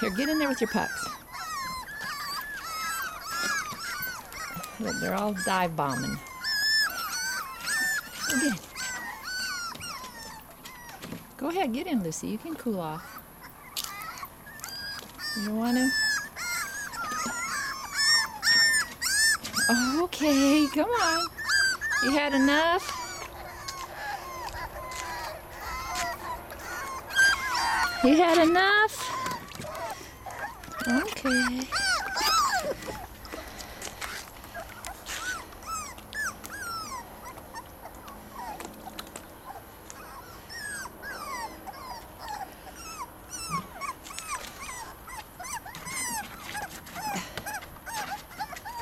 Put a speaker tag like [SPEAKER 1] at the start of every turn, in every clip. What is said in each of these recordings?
[SPEAKER 1] Here, get in there with your pups. Look, they're all dive bombing. Go ahead, get in, Lucy. You can cool off. You want to? Okay, come on. You had enough? You had enough? Okay.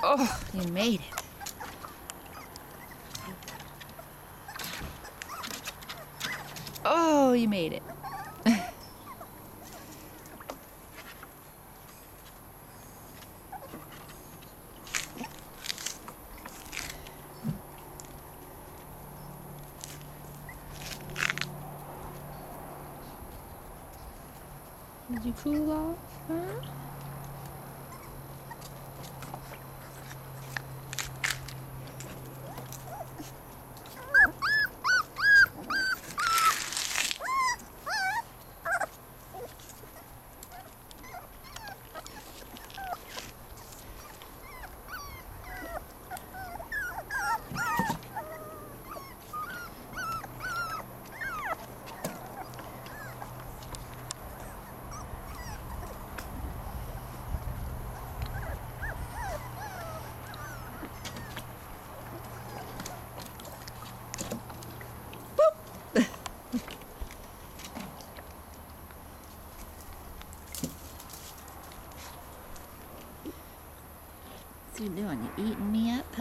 [SPEAKER 1] Oh, you made it. Oh, you made it. Did you cool off, What's you doing? You eating me up?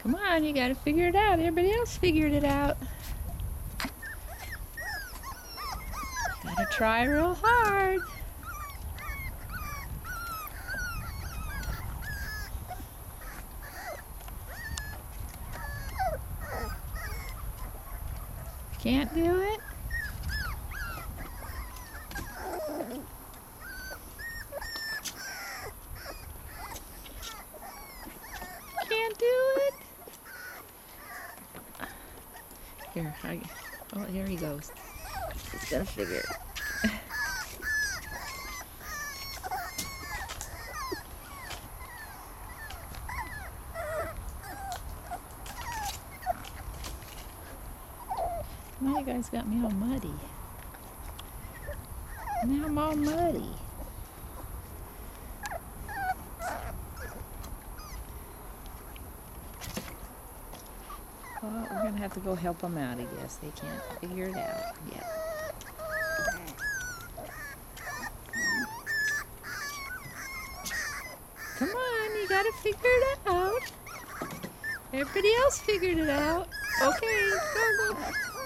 [SPEAKER 1] Come on, you gotta figure it out. Everybody else figured it out. Gotta try real hard. Can't do it? Can't do it? Here, I, oh, here he goes. He's gonna figure it. Guys got me all muddy. Now I'm all muddy. Well, we're gonna have to go help them out, I guess. They can't figure it out yet. Come on, you gotta figure it out. Everybody else figured it out. Okay, go, go.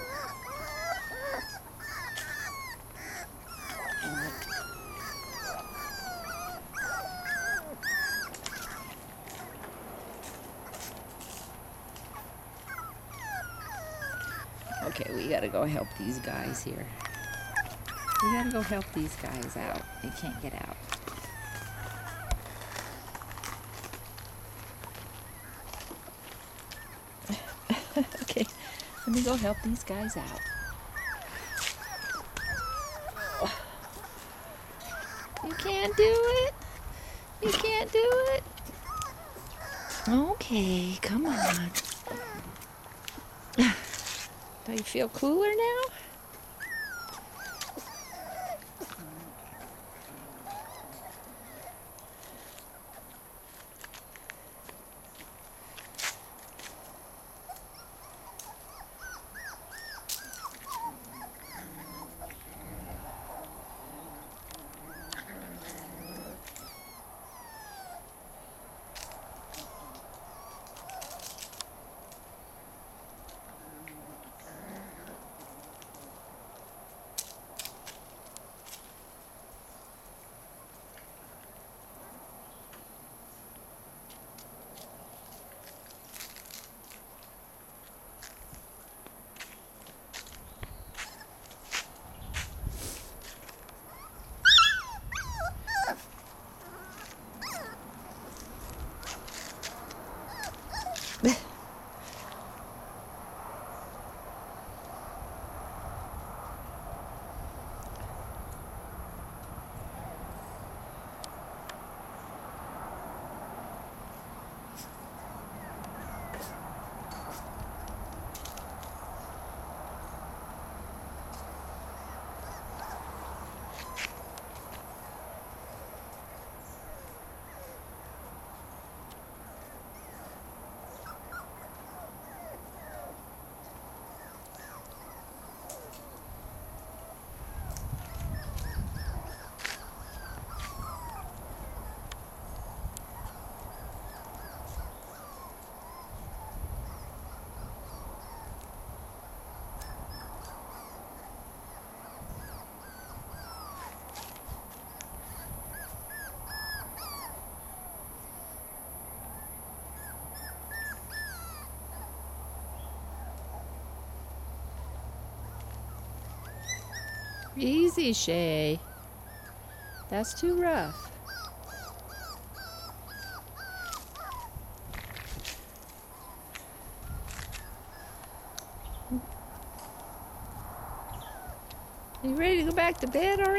[SPEAKER 1] Okay, we gotta go help these guys here. We gotta go help these guys out. They can't get out. okay, let me go help these guys out. You can't do it. You can't do it. Okay, come on. Do you feel cooler now? Easy, Shay. That's too rough. You ready to go back to bed already?